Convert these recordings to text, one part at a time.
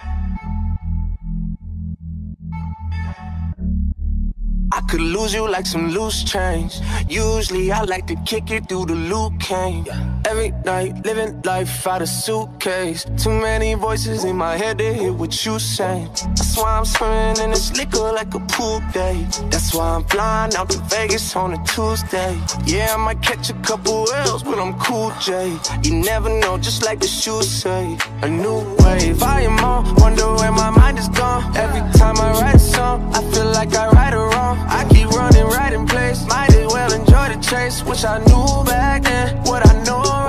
Thank you. I could lose you like some loose change. Usually I like to kick it through the Luke. Every night, living life out of suitcase. Too many voices in my head to hear what you say. That's why I'm swimming in this liquor like a pool day. That's why I'm flying out to Vegas on a Tuesday. Yeah, I might catch a couple L's, but I'm cool, J. You never know, just like the shoes say. A new wave, I am on. Wonder where my mind is gone. Every time I write a song, I Wish I knew back then what I know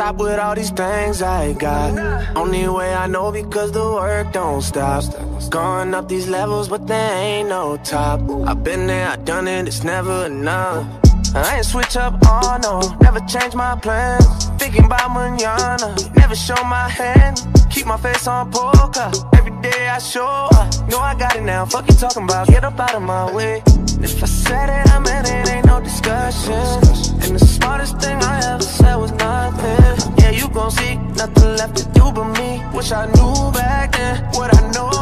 top with all these things I got. Only way I know because the work don't stop. Going up these levels, but there ain't no top. I've been there, I done it, it's never enough. I ain't switch up, oh no, never change my plans. Thinking about manana, never show my hand. Keep my face on poker, every day I show up. Know I got it now, fuck you talking about, get up out of my way. If I said it, I meant it, ain't no discussion. Nothing left to do but me. Wish I knew back then what I know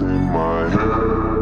in my head.